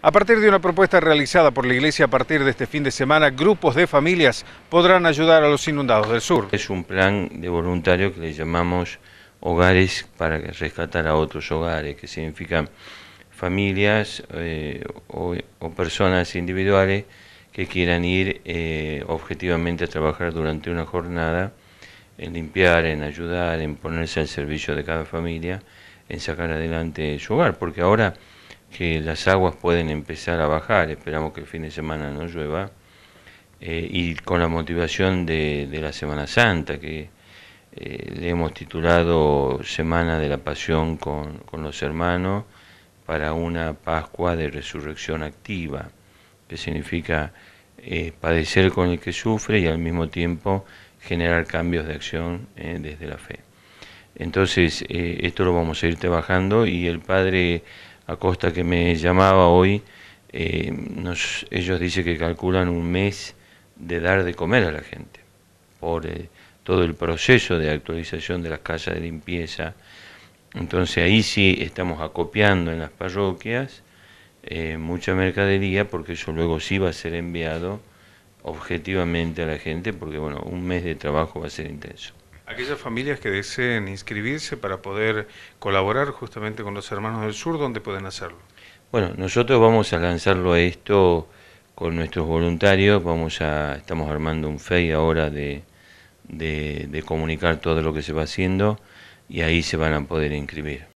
A partir de una propuesta realizada por la Iglesia a partir de este fin de semana, grupos de familias podrán ayudar a los inundados del sur. Es un plan de voluntario que le llamamos hogares para rescatar a otros hogares, que significan familias eh, o, personas individuales que quieran ir eh, objetivamente a trabajar durante una jornada en limpiar, en ayudar, en ponerse al servicio de cada familia, en sacar adelante su hogar, porque ahora que las aguas pueden empezar a bajar, esperamos que el fin de semana no llueva, eh, y con la motivación de, la Semana Santa, que eh, le hemos titulado Semana de la Pasión con, los hermanos para una Pascua de Resurrección Activa, que significa eh, padecer con el que sufre y al mismo tiempo generar cambios de acción desde la fe. Entonces, esto lo vamos a ir trabajando y el Padre Acosta que me llamaba hoy, eh, ellos dicen que calculan un mes de dar de comer a la gente por eh, todo el proceso de actualización de las casas de limpieza. Entonces ahí sí estamos acopiando en las parroquias eh, mucha mercadería porque eso luego sí va a ser enviado objetivamente a la gente porque bueno, un mes de trabajo va a ser intenso. Aquellas familias que deseen inscribirse para poder colaborar justamente con los hermanos del sur, ¿dónde pueden hacerlo? Bueno, nosotros vamos a lanzarlo a esto con nuestros voluntarios, vamos a, estamos armando un FEI ahora de, de comunicar todo lo que se va haciendo y ahí se van a poder inscribir.